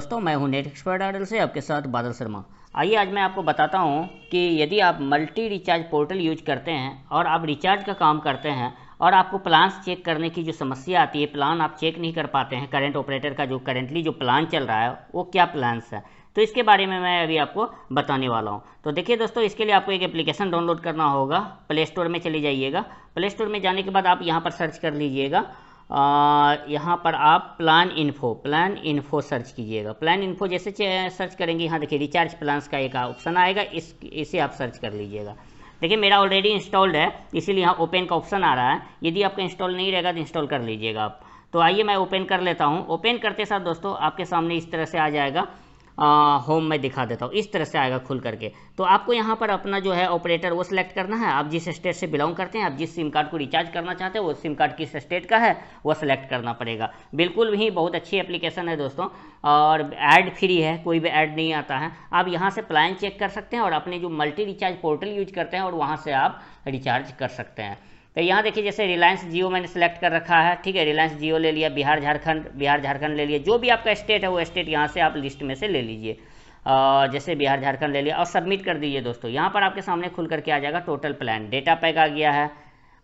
दोस्तों, मैं हूँ नेट एक्सपर्ट आर्डल से, आपके साथ बादल शर्मा। आइए आज मैं आपको बताता हूँ कि यदि आप मल्टी रिचार्ज पोर्टल यूज़ करते हैं और आप रिचार्ज का काम करते हैं और आपको प्लान्स चेक करने की जो समस्या आती है, प्लान आप चेक नहीं कर पाते हैं, करंट ऑपरेटर का जो करेंटली जो प्लान चल रहा है, वो क्या प्लान्स है? तो इसके बारे में मैं अभी आपको बताने वाला हूँ। तो देखिए दोस्तों, इसके लिए आपको एक एप्लीकेशन डाउनलोड करना होगा। प्ले स्टोर में चले जाइएगा। प्ले स्टोर में जाने के बाद आप यहाँ पर सर्च कर लीजिएगा। यहाँ पर आप plan info plan info search कीजिएगा। प्लान इन्फो जैसे सर्च करेंगे, यहाँ देखिए रिचार्ज प्लान्स का एक ऑप्शन आएगा, इस, इसे आप सर्च कर लीजिएगा। देखिए, मेरा ऑलरेडी इंस्टॉल्ड है, इसीलिए यहाँ ओपन का ऑप्शन आ रहा है। यदि आपका इंस्टॉल नहीं रहेगा तो इंस्टॉल कर लीजिएगा आप। तो आइए मैं ओपन कर लेता हूँ। ओपन करते साथ दोस्तों, आपके सामने इस तरह से आ जाएगा। होम में दिखा देता हूँ। इस तरह से आएगा खुल करके। तो आपको यहाँ पर अपना जो है ऑपरेटर वो सिलेक्ट करना है। आप जिस स्टेट से बिलोंग करते हैं, आप जिस सिम कार्ड को रिचार्ज करना चाहते हैं, वो सिम कार्ड किस स्टेट का है, वो सिलेक्ट करना पड़ेगा। बिल्कुल भी बहुत अच्छी एप्लीकेशन है दोस्तों। और ऐड फ्री है, कोई भी ऐड नहीं आता है। आप यहाँ से प्लान चेक कर सकते हैं और अपने जो मल्टी रिचार्ज पोर्टल यूज़ करते हैं और वहाँ से आप रिचार्ज कर सकते हैं। तो यहाँ देखिए जैसे रिलायंस जियो मैंने सेलेक्ट कर रखा है, ठीक है? रिलायंस जियो ले लिया, बिहार झारखंड बिहार झारखंड ले लिया, जो भी आपका स्टेट है, वो स्टेट यहाँ से आप लिस्ट में से ले लीजिए। जैसे बिहार झारखंड ले लिया और सबमिट कर दीजिए दोस्तों। यहाँ पर आपके सामने खुल करके आ जाएगा टोटल प्लान डेटा पैक आ गया है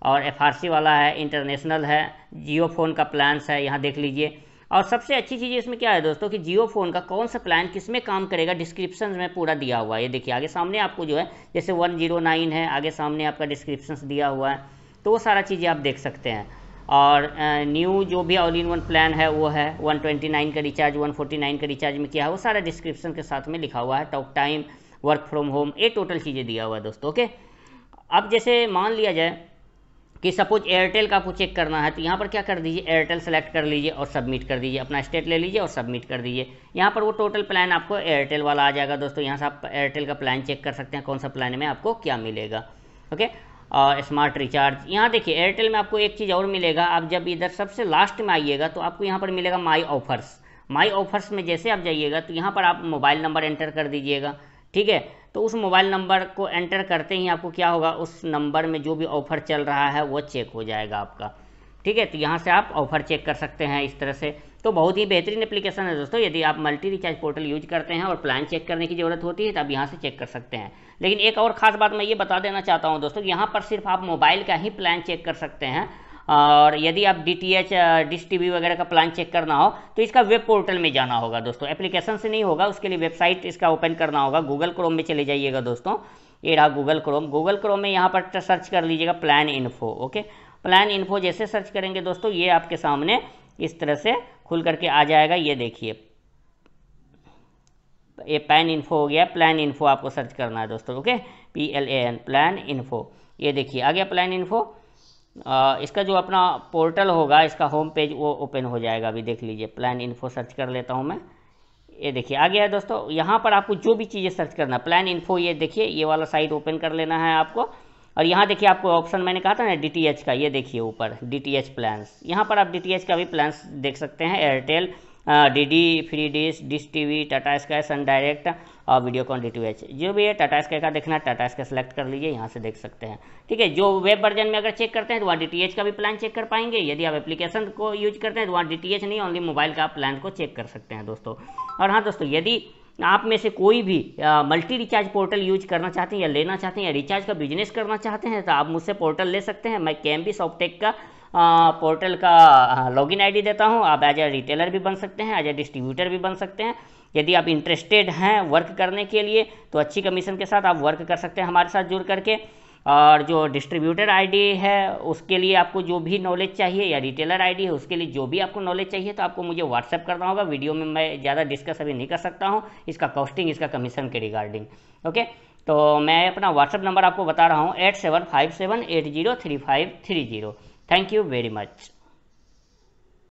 और एफआरसी वाला है इंटरनेशनल है जियो फ़ोन का प्लान्स है, यहाँ देख लीजिए। और सबसे अच्छी चीज़ इसमें क्या है दोस्तों कि जियो फ़ोन का कौन सा प्लान किसमें काम करेगा डिस्क्रिप्शन में पूरा दिया हुआ है। ये देखिए, आगे सामने आपको जो है, जैसे वन ज़ीरो नाइन है, आगे सामने आपका डिस्क्रिप्शन दिया हुआ है। तो वो सारा चीज़ें आप देख सकते हैं। और न्यू जो भी ऑल इन वन प्लान है, वो है 129 का रिचार्ज 149 का रिचार्ज में क्या है वो सारा डिस्क्रिप्शन के साथ में लिखा हुआ है। Talk time work from home ये टोटल चीज़ें दिया हुआ है दोस्तों ओके अब जैसे मान लिया जाए कि सपोज़ एयरटेल का आपको चेक करना है तो यहाँ पर क्या कर दीजिए? एयरटेल सेलेक्ट कर लीजिए और सबमिट कर दीजिए। अपना स्टेट ले लीजिए और सबमिट कर दीजिए। यहाँ पर वो टोटल प्लान आपको एयरटेल वाला आ जाएगा दोस्तों। यहाँ से आप एयरटेल का प्लान चेक कर सकते हैं, कौन सा प्लान में आपको क्या मिलेगा ओके और स्मार्ट रिचार्ज यहाँ देखिए एयरटेल में आपको एक चीज़ और मिलेगा। आप जब इधर सबसे लास्ट में आइएगा तो आपको यहाँ पर मिलेगा माई ऑफर्स माई ऑफर्स में जैसे आप जाइएगा तो यहाँ पर आप मोबाइल नंबर एंटर कर दीजिएगा। ठीक है? तो उस मोबाइल नंबर को एंटर करते ही आपको क्या होगा? उस नंबर में जो भी ऑफ़र चल रहा है, वो चेक हो जाएगा आपका। ठीक है? तो यहाँ से आप ऑफ़र चेक कर सकते हैं इस तरह से। तो बहुत ही बेहतरीन एप्लीकेशन है दोस्तों। यदि आप मल्टी रिचार्ज पोर्टल यूज़ करते हैं और प्लान चेक करने की ज़रूरत होती है तो आप यहाँ से चेक कर सकते हैं। लेकिन एक और ख़ास बात मैं ये बता देना चाहता हूँ दोस्तों यहाँ पर सिर्फ़ आप मोबाइल का ही प्लान चेक कर सकते हैं। और यदि आप D T H dish T V वगैरह का प्लान चेक करना हो तो इसका वेब पोर्टल में जाना होगा दोस्तों। एप्लीकेशन से नहीं होगा, उसके लिए वेबसाइट इसका ओपन करना होगा। गूगल क्रोम में चले जाइएगा दोस्तों। ये रहा गूगल क्रोम गूगल क्रोम में यहाँ पर सर्च कर लीजिएगा plan info okay plan info जैसे सर्च करेंगे दोस्तों, ये आपके सामने इस तरह से खुल करके आ जाएगा, ये देखिए। ये पैन इन्फो हो गया। प्लान इन्फो आपको सर्च करना है दोस्तों okay P L A N plan info ये देखिए, आ गया प्लान इन्फो इसका जो अपना पोर्टल होगा, इसका होम पेज वो ओपन हो जाएगा। अभी देख लीजिए प्लान इन्फो सर्च कर लेता हूँ मैं। ये देखिए, आ गया दोस्तों। यहाँ पर आपको जो भी चीज़ें सर्च करना प्लान इन्फो ये देखिए, ये वाला साइट ओपन कर लेना है आपको। और यहाँ देखिए आपको ऑप्शन मैंने कहा था ना डीटीएच का, ये देखिए ऊपर डी टी एच प्लान्स यहाँ पर आप डीटीएच का भी प्लान्स देख सकते हैं Airtel D D free dish Dish TV Tata Sky Sun Direct और वीडियोकॉन डी टी एच जो भी है टाटा स्काई का देखना टाटा स्काई सेलेक्ट कर लीजिए, यहाँ से देख सकते हैं। ठीक है, जो वेब वर्जन में अगर चेक करते हैं तो वहाँ डी टी एच का भी प्लान चेक कर पाएँगे। यदि आप एप्लीकेशन को यूज़ करते हैं तो वहाँ डी टी एच नहीं ओनली मोबाइल का प्लान को चेक कर सकते हैं, दोस्तों। और हाँ दोस्तों, यदि आप में से कोई भी मल्टी रिचार्ज पोर्टल यूज़ करना चाहते हैं या लेना चाहते हैं या रिचार्ज का बिज़नेस करना चाहते हैं तो आप मुझसे पोर्टल ले सकते हैं। मैं कैम बी सॉफ्टेक का पोर्टल का लॉगिन आईडी देता हूँ। आप एज ए रिटेलर भी बन सकते हैं एज ए डिस्ट्रीब्यूटर भी बन सकते हैं। यदि आप इंटरेस्टेड हैं वर्क करने के लिए तो अच्छी कमीशन के साथ आप वर्क कर सकते हैं हमारे साथ जुड़ करके। और जो डिस्ट्रीब्यूटर आईडी है, उसके लिए आपको जो भी नॉलेज चाहिए या रिटेलर आईडी है, उसके लिए जो भी आपको नॉलेज चाहिए तो आपको मुझे व्हाट्सअप करना होगा। वीडियो में मैं ज़्यादा डिस्कस अभी नहीं कर सकता हूँ। इसका कॉस्टिंग इसका कमीशन के रिगार्डिंग ओके तो मैं अपना व्हाट्सअप नंबर आपको बता रहा हूँ eight seven five seven eight zero three five three zero thank you very much